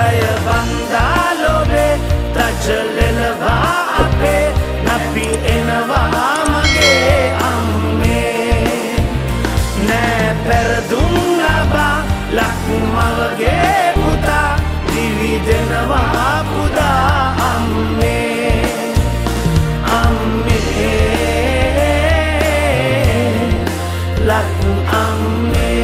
ජය බන්දා ලොබේ තජලෙලවා අපේ අපි එනවා මගේ අම්මේ. නෑ පැරදුම් ලබා ලක්මවගේ පුතා දිවි දෙනවා පුදා අම්මේ. අම්මේ ලක්ම අම්මේ.